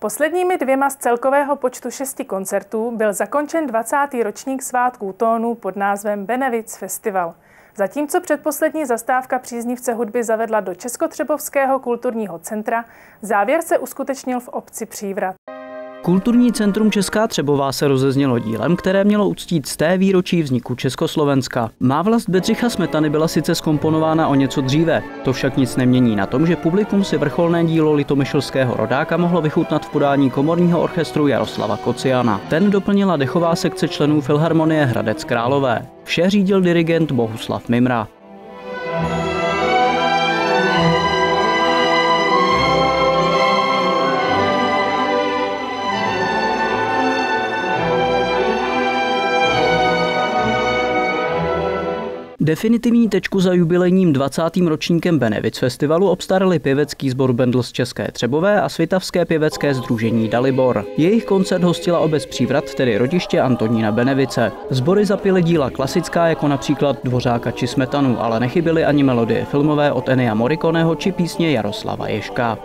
Posledními dvěma z celkového počtu šesti koncertů byl zakončen 20. ročník svátků tónů pod názvem Benevic Festival. Zatímco předposlední zastávka příznivce hudby zavedla do Českotřebovského kulturního centra, závěr se uskutečnil v obci Přívrat. Kulturní centrum Česká Třebová se rozeznělo dílem, které mělo uctít z té výročí vzniku Československa. Má vlast Bedřicha Smetany byla sice skomponována o něco dříve, to však nic nemění na tom, že publikum si vrcholné dílo litomyšlského rodáka mohlo vychutnat v podání komorního orchestru Jaroslava Kociana. Ten doplnila dechová sekce členů Filharmonie Hradec Králové. Vše řídil dirigent Bohuslav Mimra. Definitivní tečku za jubilejním 20. ročníkem Benevic festivalu obstarali pěvecký sbor Bendl z České Třebové a svitavské pěvecké združení Dalibor. Jejich koncert hostila obec Přívrat, tedy rodiště Antonína Benevice. Sbory zapily díla klasická jako například Dvořáka či Smetanu, ale nechyběly ani melodie filmové od Enia Morikoneho či písně Jaroslava Ješka.